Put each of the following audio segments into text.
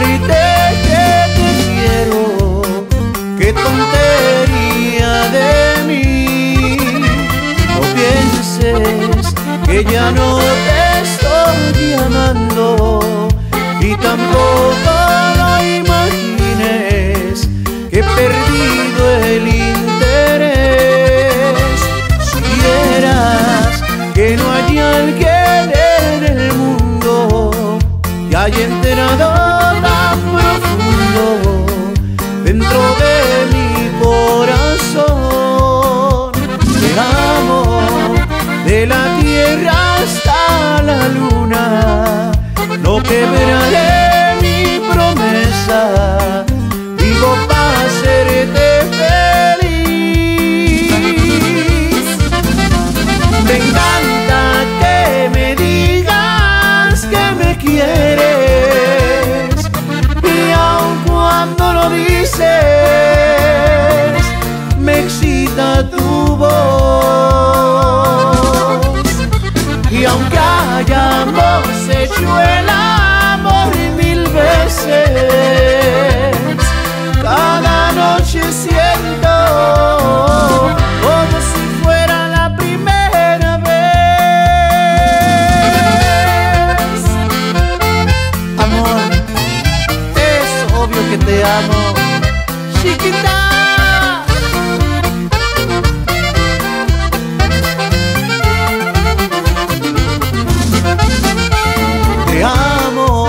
olvidarte que te quiero, qué tontería de mí. No pienses que ya no te estoy amando y tampoco lo imagines que he perdido el interés. Supieras que no hay alguien en el mundo que hay en de mi corazón. Te amo de la tierra hasta la luna, no quebraré dices me excita tu voz te amo chiquita. Te amo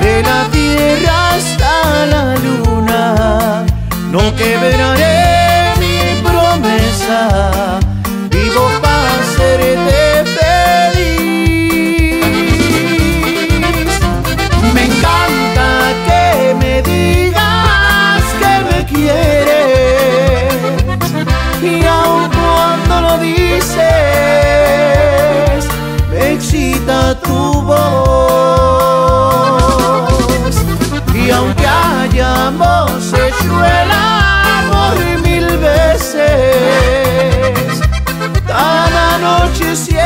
de la tierra hasta la luna, no quebraré mi promesa, vivo para hacerte cuando lo dices, me excita tu voz. Y aunque hayamos hecho el amor mil veces, cada noche siempre